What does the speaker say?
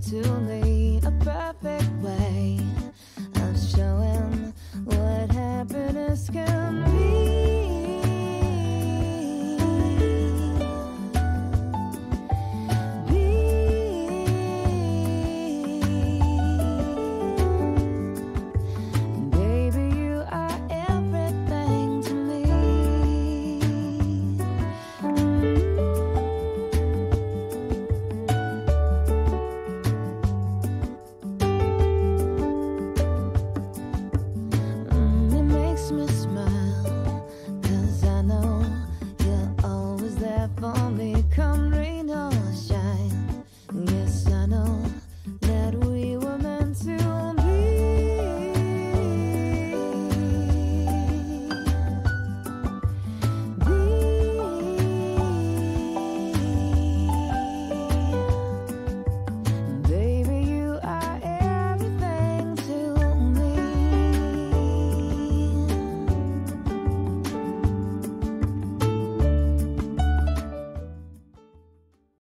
to me a perfect I've